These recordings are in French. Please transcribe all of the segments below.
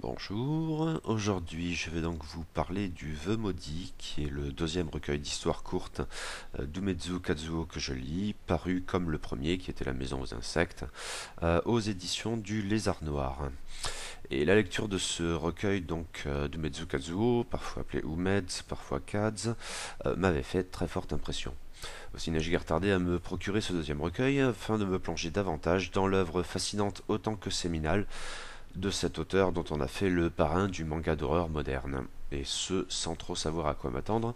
Bonjour, aujourd'hui je vais donc vous parler du Vœu maudit, qui est le deuxième recueil d'histoires courtes euh, d'Umezu Kazuo que je lis, paru comme le premier qui était La Maison aux Insectes, euh, aux éditions du Lézard Noir. Et la lecture de ce recueil donc euh, d'Umezu Kazuo, parfois appelé Umed, parfois Kads, m'avait fait très forte impression. Aussi n'ai-je guère tardé à me procurer ce deuxième recueil afin de me plonger davantage dans l'œuvre fascinante autant que séminale de cet auteur dont on a fait le parrain du manga d'horreur moderne, et ce sans trop savoir à quoi m'attendre,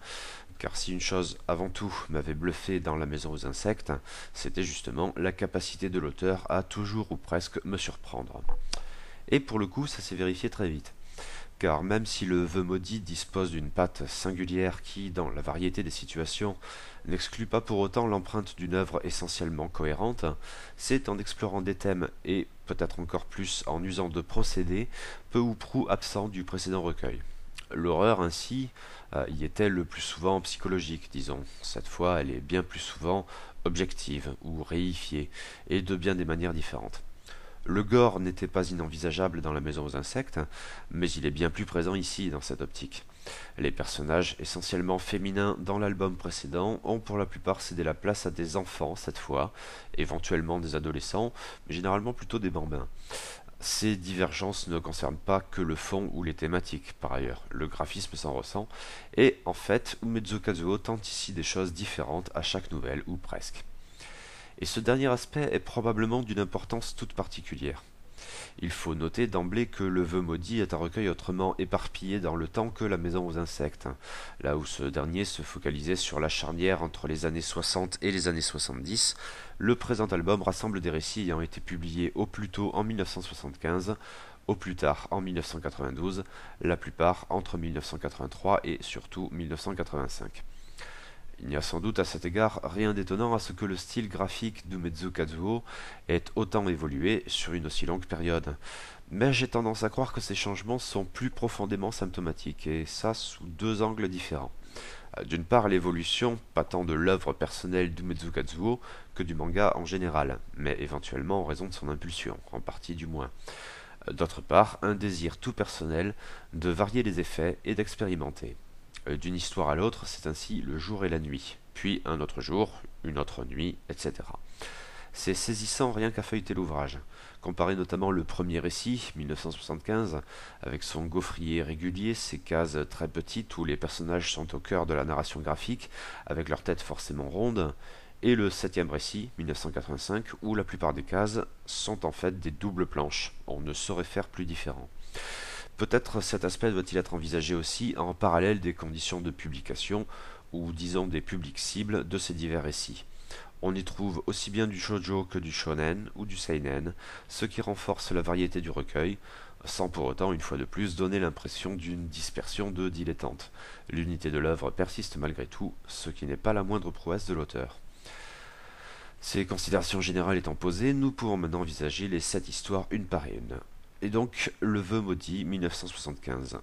car si une chose avant tout m'avait bluffé dans La Maison aux Insectes, c'était justement la capacité de l'auteur à toujours ou presque me surprendre. Et pour le coup, ça s'est vérifié très vite car même si le vœu maudit dispose d'une patte singulière qui, dans la variété des situations, n'exclut pas pour autant l'empreinte d'une œuvre essentiellement cohérente, c'est en explorant des thèmes et, peut-être encore plus en usant de procédés, peu ou prou absents du précédent recueil. L'horreur ainsi euh, y elle le plus souvent psychologique, disons. Cette fois, elle est bien plus souvent objective ou réifiée, et de bien des manières différentes. Le gore n'était pas inenvisageable dans la maison aux insectes, mais il est bien plus présent ici dans cette optique. Les personnages, essentiellement féminins dans l'album précédent, ont pour la plupart cédé la place à des enfants cette fois, éventuellement des adolescents, mais généralement plutôt des bambins. Ces divergences ne concernent pas que le fond ou les thématiques, par ailleurs, le graphisme s'en ressent, et en fait, Umezu Kazuo tente ici des choses différentes à chaque nouvelle, ou presque et ce dernier aspect est probablement d'une importance toute particulière. Il faut noter d'emblée que Le Vœu maudit est un recueil autrement éparpillé dans le temps que La Maison aux insectes, là où ce dernier se focalisait sur la charnière entre les années 60 et les années 70. Le présent album rassemble des récits ayant été publiés au plus tôt en 1975, au plus tard en 1992, la plupart entre 1983 et surtout 1985. Il n'y a sans doute à cet égard rien d'étonnant à ce que le style graphique d'Umezu Kazuo ait autant évolué sur une aussi longue période. Mais j'ai tendance à croire que ces changements sont plus profondément symptomatiques, et ça sous deux angles différents. Euh, d'une part, l'évolution, pas tant de l'œuvre personnelle d'Umezu Kazuo que du manga en général, mais éventuellement en raison de son impulsion, en partie du moins. Euh, d'autre part, un désir tout personnel de varier les effets et d'expérimenter. Euh, d'une histoire à l'autre, c'est ainsi le jour et la nuit, puis un autre jour, une autre nuit, etc. C'est saisissant rien qu'à feuilleter l'ouvrage. Comparez notamment le premier récit, 1975, avec son gaufrier régulier, ses cases très petites où les personnages sont au cœur de la narration graphique, avec leur tête forcément ronde, et le septième récit, 1985, où la plupart des cases sont en fait des doubles planches. On ne saurait faire plus différent. Peut-être cet aspect doit-il être envisagé aussi en parallèle des conditions de publication, ou disons des publics cibles de ces divers récits. On y trouve aussi bien du shoujo que du shonen ou du seinen, ce qui renforce la variété du recueil, sans pour autant, une fois de plus, donner l'impression d'une dispersion de dilettantes. L'unité de l'œuvre persiste malgré tout, ce qui n'est pas la moindre prouesse de l'auteur. Ces considérations générales étant posées, nous pouvons maintenant envisager les sept histoires une par une. Et donc, Le Vœu maudit, 1975.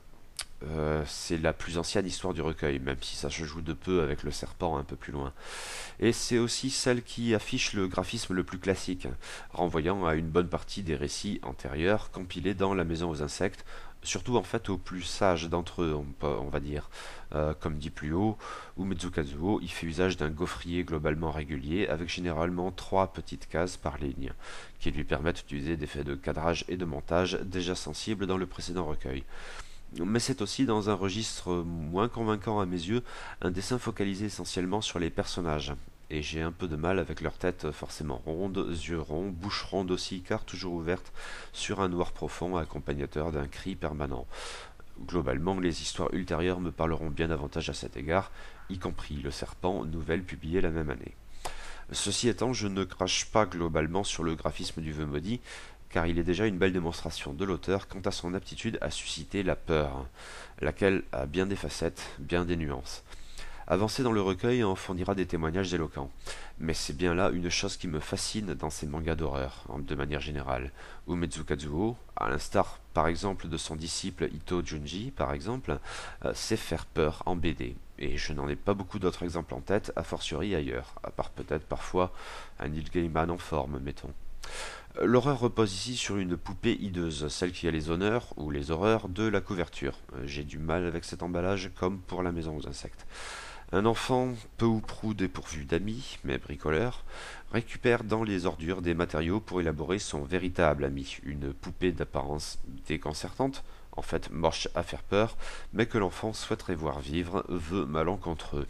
Euh, c'est la plus ancienne histoire du recueil, même si ça se joue de peu avec le serpent un peu plus loin. Et c'est aussi celle qui affiche le graphisme le plus classique, renvoyant à une bonne partie des récits antérieurs compilés dans La Maison aux Insectes, surtout en fait aux plus sages d'entre eux, on, va dire. Euh, comme dit plus haut, Umezu Kazuo, il fait usage d'un gaufrier globalement régulier avec généralement trois petites cases par ligne, qui lui permettent d'utiliser des faits de cadrage et de montage déjà sensibles dans le précédent recueil. Mais c'est aussi, dans un registre moins convaincant à mes yeux, un dessin focalisé essentiellement sur les personnages, et j'ai un peu de mal avec leur tête forcément ronde, yeux ronds, bouche ronde aussi, car toujours ouverte sur un noir profond accompagnateur d'un cri permanent. Globalement, les histoires ultérieures me parleront bien davantage à cet égard, y compris Le Serpent, nouvelle publiée la même année. Ceci étant, je ne crache pas globalement sur le graphisme du vœu maudit, car il est déjà une belle démonstration de l'auteur quant à son aptitude à susciter la peur, laquelle a bien des facettes, bien des nuances. Avancer dans le recueil en fournira des témoignages éloquents. Mais c'est bien là une chose qui me fascine dans ces mangas d'horreur, de manière générale. Umezu Kazuo, à l'instar par exemple de son disciple Ito Junji, par exemple, euh, sait faire peur en BD. Et je n'en ai pas beaucoup d'autres exemples en tête, a fortiori ailleurs, à part peut-être parfois un Neil Gaiman en forme, mettons. L'horreur repose ici sur une poupée hideuse, celle qui a les honneurs ou les horreurs de la couverture. J'ai du mal avec cet emballage comme pour la maison aux insectes. Un enfant, peu ou prou dépourvu d'amis, mais bricoleur, récupère dans les ordures des matériaux pour élaborer son véritable ami, une poupée d'apparence déconcertante, en fait moche à faire peur, mais que l'enfant souhaiterait voir vivre, veut malencontreux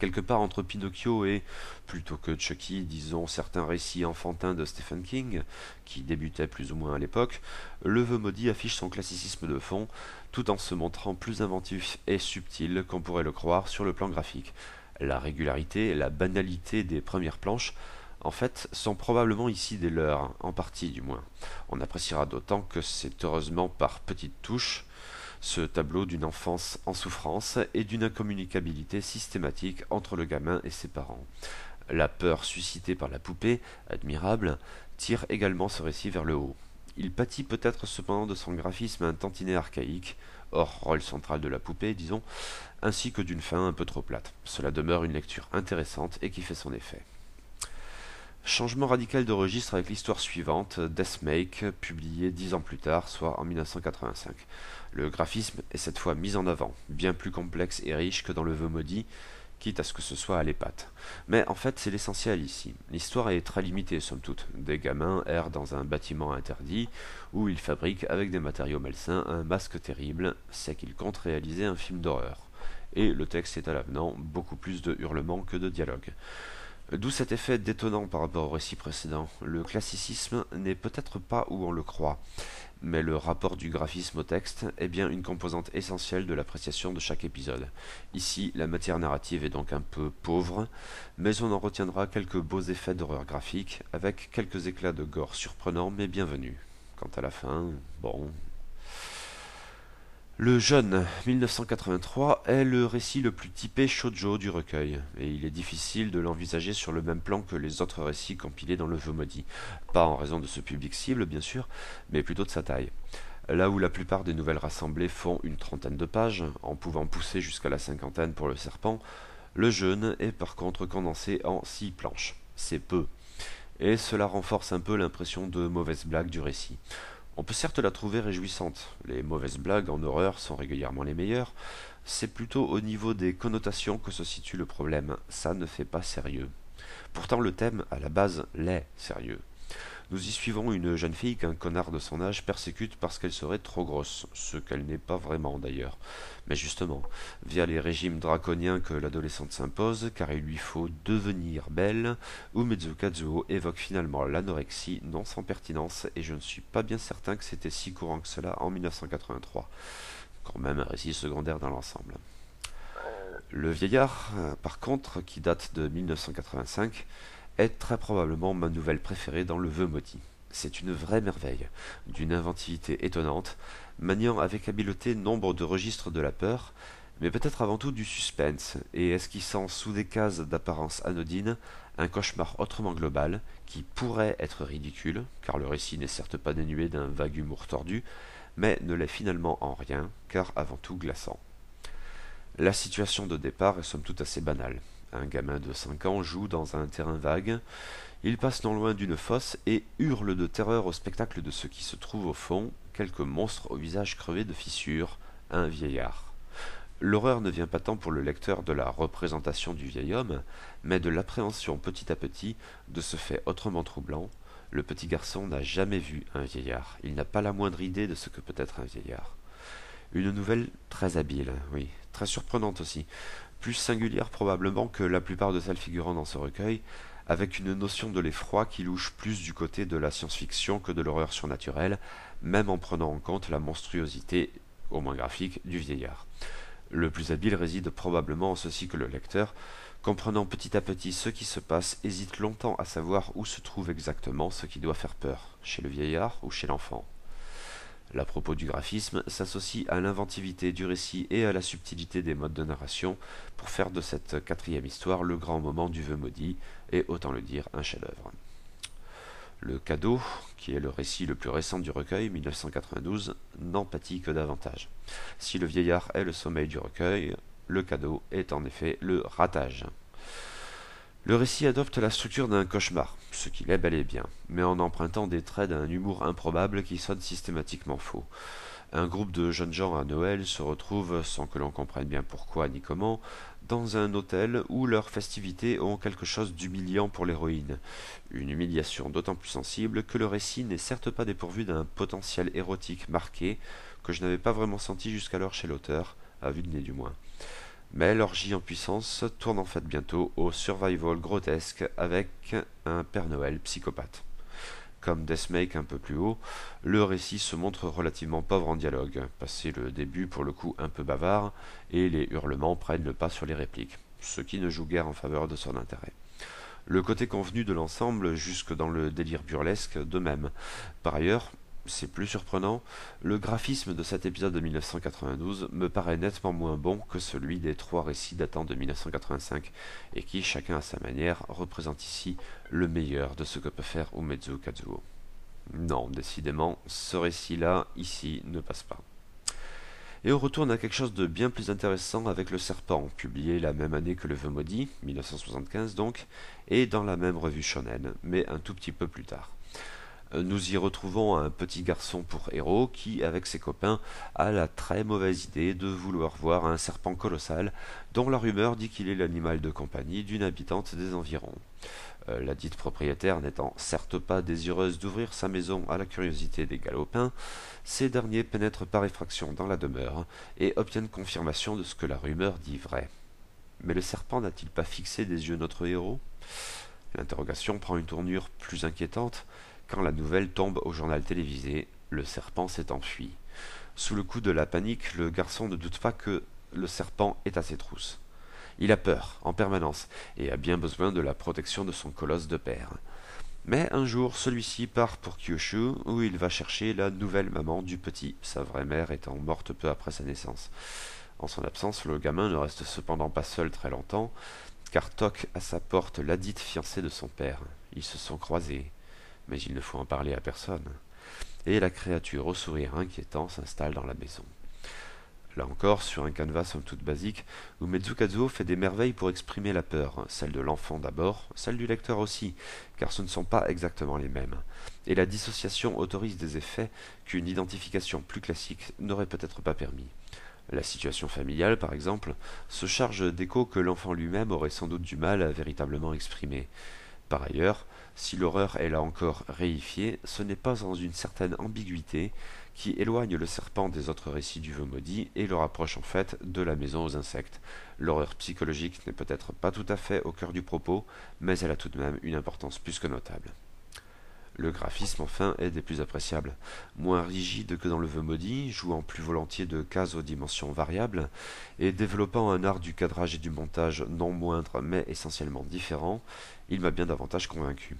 quelque part entre Pinocchio et, plutôt que Chucky, disons certains récits enfantins de Stephen King, qui débutaient plus ou moins à l'époque, Le Vœu Maudit affiche son classicisme de fond, tout en se montrant plus inventif et subtil qu'on pourrait le croire sur le plan graphique. La régularité et la banalité des premières planches, en fait, sont probablement ici des leurs, en partie du moins. On appréciera d'autant que c'est heureusement par petites touches, ce tableau d'une enfance en souffrance et d'une incommunicabilité systématique entre le gamin et ses parents. La peur suscitée par la poupée, admirable, tire également ce récit vers le haut. Il pâtit peut-être cependant de son graphisme un tantinet archaïque, hors rôle central de la poupée, disons, ainsi que d'une fin un peu trop plate. Cela demeure une lecture intéressante et qui fait son effet. Changement radical de registre avec l'histoire suivante, Deathmake, publié dix ans plus tard, soit en 1985. Le graphisme est cette fois mis en avant, bien plus complexe et riche que dans le vœu maudit, quitte à ce que ce soit à l'épate. Mais en fait, c'est l'essentiel ici. L'histoire est très limitée, somme toute. Des gamins errent dans un bâtiment interdit, où ils fabriquent avec des matériaux malsains un masque terrible, c'est qu'ils comptent réaliser un film d'horreur. Et le texte est à l'avenant, beaucoup plus de hurlements que de dialogues. D'où cet effet détonnant par rapport au récit précédent. Le classicisme n'est peut-être pas où on le croit, mais le rapport du graphisme au texte est bien une composante essentielle de l'appréciation de chaque épisode. Ici, la matière narrative est donc un peu pauvre, mais on en retiendra quelques beaux effets d'horreur graphique, avec quelques éclats de gore surprenants mais bienvenus. Quant à la fin, bon, le Jeune 1983 est le récit le plus typé shoujo du recueil, et il est difficile de l'envisager sur le même plan que les autres récits compilés dans le Vœu maudit. Pas en raison de ce public cible, bien sûr, mais plutôt de sa taille. Là où la plupart des nouvelles rassemblées font une trentaine de pages, en pouvant pousser jusqu'à la cinquantaine pour le serpent, le Jeune est par contre condensé en six planches. C'est peu. Et cela renforce un peu l'impression de mauvaise blague du récit. On peut certes la trouver réjouissante, les mauvaises blagues en horreur sont régulièrement les meilleures, c'est plutôt au niveau des connotations que se situe le problème, ça ne fait pas sérieux. Pourtant le thème, à la base, l'est sérieux. Nous y suivons une jeune fille qu'un connard de son âge persécute parce qu'elle serait trop grosse, ce qu'elle n'est pas vraiment d'ailleurs. Mais justement, via les régimes draconiens que l'adolescente s'impose, car il lui faut devenir belle, Umezu Kazuo évoque finalement l'anorexie, non sans pertinence, et je ne suis pas bien certain que c'était si courant que cela en 1983. Quand même un récit secondaire dans l'ensemble. Le vieillard, euh, par contre, qui date de 1985, est très probablement ma nouvelle préférée dans le vœu maudit. C'est une vraie merveille, d'une inventivité étonnante, maniant avec habileté nombre de registres de la peur, mais peut-être avant tout du suspense, et esquissant sous des cases d'apparence anodine un cauchemar autrement global, qui pourrait être ridicule, car le récit n'est certes pas dénué d'un vague humour tordu, mais ne l'est finalement en rien, car avant tout glaçant. La situation de départ est somme toute assez banale. Un gamin de cinq ans joue dans un terrain vague. Il passe non loin d'une fosse et hurle de terreur au spectacle de ce qui se trouve au fond, quelques monstres au visage crevé de fissures, un vieillard. L'horreur ne vient pas tant pour le lecteur de la représentation du vieil homme, mais de l'appréhension petit à petit de ce fait autrement troublant. Le petit garçon n'a jamais vu un vieillard, il n'a pas la moindre idée de ce que peut être un vieillard. Une nouvelle très habile, oui, très surprenante aussi, plus singulière probablement que la plupart de celles figurant dans ce recueil, avec une notion de l'effroi qui louche plus du côté de la science-fiction que de l'horreur surnaturelle, même en prenant en compte la monstruosité, au moins graphique, du vieillard. Le plus habile réside probablement en ceci que le lecteur, comprenant petit à petit ce qui se passe, hésite longtemps à savoir où se trouve exactement ce qui doit faire peur, chez le vieillard ou chez l'enfant. La propos du graphisme s'associe à l'inventivité du récit et à la subtilité des modes de narration pour faire de cette quatrième histoire le grand moment du vœu maudit et autant le dire un chef-d'œuvre. Le cadeau, qui est le récit le plus récent du recueil, 1992, n'en que davantage. Si le vieillard est le sommeil du recueil, le cadeau est en effet le ratage. Le récit adopte la structure d'un cauchemar, ce qu'il est bel et bien, mais en empruntant des traits d'un humour improbable qui sonne systématiquement faux. Un groupe de jeunes gens à Noël se retrouve, sans que l'on comprenne bien pourquoi ni comment, dans un hôtel où leurs festivités ont quelque chose d'humiliant pour l'héroïne. Une humiliation d'autant plus sensible que le récit n'est certes pas dépourvu d'un potentiel érotique marqué, que je n'avais pas vraiment senti jusqu'alors chez l'auteur, à vue de nez du moins. Mais l'orgie en puissance tourne en fait bientôt au survival grotesque avec un Père Noël psychopathe. Comme Deathmake un peu plus haut, le récit se montre relativement pauvre en dialogue, passé le début pour le coup un peu bavard, et les hurlements prennent le pas sur les répliques, ce qui ne joue guère en faveur de son intérêt. Le côté convenu de l'ensemble jusque dans le délire burlesque de même. Par ailleurs, c'est plus surprenant, le graphisme de cet épisode de 1992 me paraît nettement moins bon que celui des trois récits datant de 1985 et qui, chacun à sa manière, représente ici le meilleur de ce que peut faire Umezu Kazuo. Non, décidément, ce récit-là, ici, ne passe pas. Et on retourne à quelque chose de bien plus intéressant avec Le Serpent, publié la même année que Le Vœu Maudit, 1975 donc, et dans la même revue shonen, mais un tout petit peu plus tard. Euh, nous y retrouvons un petit garçon pour héros qui, avec ses copains, a la très mauvaise idée de vouloir voir un serpent colossal dont la rumeur dit qu'il est l'animal de compagnie d'une habitante des environs. Euh, la dite propriétaire n'étant certes pas désireuse d'ouvrir sa maison à la curiosité des galopins, ces derniers pénètrent par effraction dans la demeure et obtiennent confirmation de ce que la rumeur dit vrai. Mais le serpent n'a-t-il pas fixé des yeux notre héros? L'interrogation prend une tournure plus inquiétante quand la nouvelle tombe au journal télévisé, le serpent s'est enfui. Sous le coup de la panique, le garçon ne doute pas que le serpent est à ses trousses. Il a peur, en permanence, et a bien besoin de la protection de son colosse de père. Mais un jour, celui-ci part pour Kyushu, où il va chercher la nouvelle maman du petit, sa vraie mère étant morte peu après sa naissance. En son absence, le gamin ne reste cependant pas seul très longtemps, car toque à sa porte la dite fiancée de son père. Ils se sont croisés mais il ne faut en parler à personne. Et la créature au sourire inquiétant s'installe dans la maison. Là encore, sur un canevas somme toute basique, Umezu Kazuo fait des merveilles pour exprimer la peur, celle de l'enfant d'abord, celle du lecteur aussi, car ce ne sont pas exactement les mêmes. Et la dissociation autorise des effets qu'une identification plus classique n'aurait peut-être pas permis. La situation familiale, par exemple, se charge d'échos que l'enfant lui-même aurait sans doute du mal à véritablement exprimer. Par ailleurs, si l'horreur est là encore réifiée, ce n'est pas dans une certaine ambiguïté qui éloigne le serpent des autres récits du vœu maudit et le rapproche en fait de la maison aux insectes. L'horreur psychologique n'est peut-être pas tout à fait au cœur du propos, mais elle a tout de même une importance plus que notable. Le graphisme, enfin, est des plus appréciables. Moins rigide que dans le vœu maudit, jouant plus volontiers de cases aux dimensions variables, et développant un art du cadrage et du montage non moindre mais essentiellement différent, il m'a bien davantage convaincu.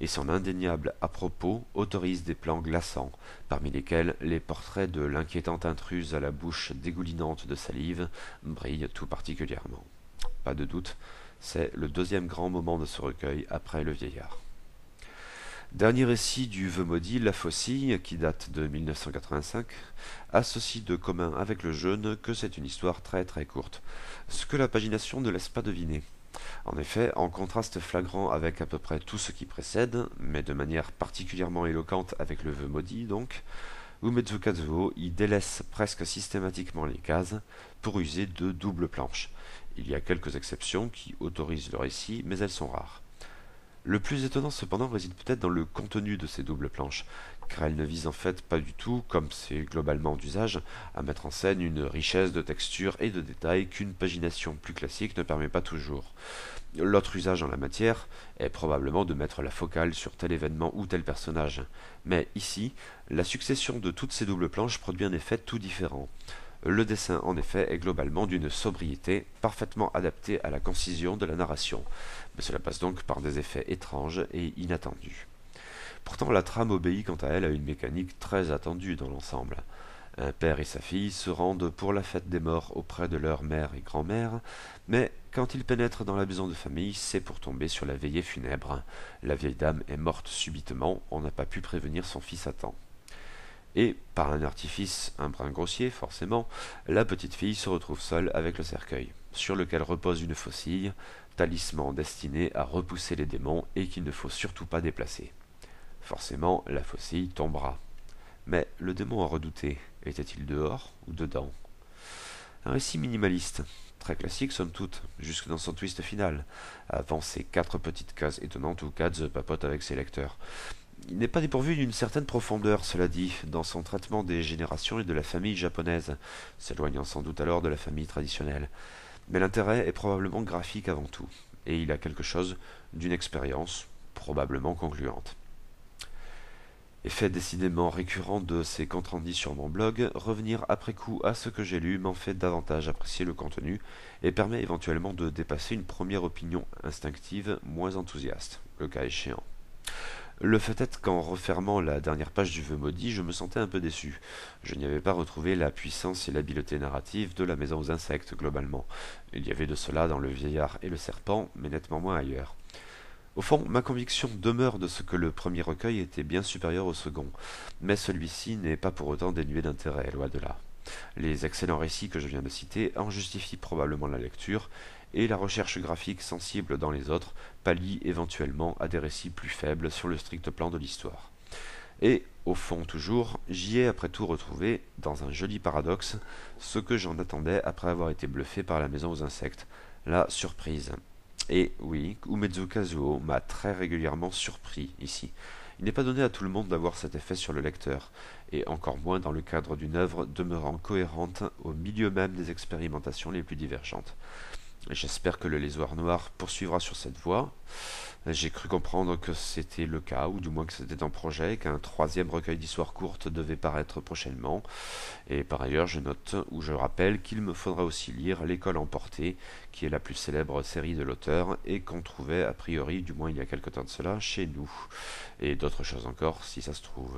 Et son indéniable à propos autorise des plans glaçants, parmi lesquels les portraits de l'inquiétante intruse à la bouche dégoulinante de salive brillent tout particulièrement. Pas de doute, c'est le deuxième grand moment de ce recueil après le vieillard. Dernier récit du Vœu maudit, La Faucille, qui date de 1985, associe de commun avec le jeune que c'est une histoire très très courte, ce que la pagination ne laisse pas deviner. En effet, en contraste flagrant avec à peu près tout ce qui précède, mais de manière particulièrement éloquente avec le Vœu maudit donc, Umezu Kazuo y délaisse presque systématiquement les cases pour user de doubles planches. Il y a quelques exceptions qui autorisent le récit, mais elles sont rares. Le plus étonnant cependant réside peut-être dans le contenu de ces doubles planches, car elles ne visent en fait pas du tout, comme c'est globalement d'usage, à mettre en scène une richesse de textures et de détails qu'une pagination plus classique ne permet pas toujours. L'autre usage en la matière est probablement de mettre la focale sur tel événement ou tel personnage, mais ici, la succession de toutes ces doubles planches produit un effet tout différent. Le dessin, en effet, est globalement d'une sobriété parfaitement adaptée à la concision de la narration, mais cela passe donc par des effets étranges et inattendus. Pourtant, la trame obéit quant à elle à une mécanique très attendue dans l'ensemble. Un père et sa fille se rendent pour la fête des morts auprès de leur mère et grand-mère, mais quand ils pénètrent dans la maison de famille, c'est pour tomber sur la veillée funèbre. La vieille dame est morte subitement, on n'a pas pu prévenir son fils à temps et, par un artifice un brin grossier forcément, la petite fille se retrouve seule avec le cercueil, sur lequel repose une faucille, talisman destiné à repousser les démons et qu'il ne faut surtout pas déplacer. Forcément, la faucille tombera. Mais le démon à redouter, était-il dehors ou dedans? Un récit minimaliste, très classique somme toute, jusque dans son twist final, avant ces quatre petites cases étonnantes où Katz papote avec ses lecteurs. Il n'est pas dépourvu d'une certaine profondeur, cela dit, dans son traitement des générations et de la famille japonaise, s'éloignant sans doute alors de la famille traditionnelle. Mais l'intérêt est probablement graphique avant tout, et il a quelque chose d'une expérience probablement concluante. Effet décidément récurrent de ces comptes rendus sur mon blog, revenir après coup à ce que j'ai lu m'en fait davantage apprécier le contenu et permet éventuellement de dépasser une première opinion instinctive moins enthousiaste, le cas échéant. Le fait est qu'en refermant la dernière page du vœu maudit, je me sentais un peu déçu. Je n'y avais pas retrouvé la puissance et l'habileté narrative de la maison aux insectes, globalement. Il y avait de cela dans le vieillard et le serpent, mais nettement moins ailleurs. Au fond, ma conviction demeure de ce que le premier recueil était bien supérieur au second, mais celui-ci n'est pas pour autant dénué d'intérêt, loin de là. Les excellents récits que je viens de citer en justifient probablement la lecture, et la recherche graphique sensible dans les autres pallie éventuellement à des récits plus faibles sur le strict plan de l'histoire. Et, au fond toujours, j'y ai après tout retrouvé, dans un joli paradoxe, ce que j'en attendais après avoir été bluffé par la maison aux insectes, la surprise. Et oui, Umezu Kazuo m'a très régulièrement surpris ici. Il n'est pas donné à tout le monde d'avoir cet effet sur le lecteur, et encore moins dans le cadre d'une œuvre demeurant cohérente au milieu même des expérimentations les plus divergentes. J'espère que le lézard noir poursuivra sur cette voie. J'ai cru comprendre que c'était le cas, ou du moins que c'était un projet, qu'un troisième recueil d'histoires courtes devait paraître prochainement. Et par ailleurs, je note ou je rappelle qu'il me faudra aussi lire L'école emportée, qui est la plus célèbre série de l'auteur, et qu'on trouvait a priori, du moins il y a quelque temps de cela, chez nous. Et d'autres choses encore, si ça se trouve.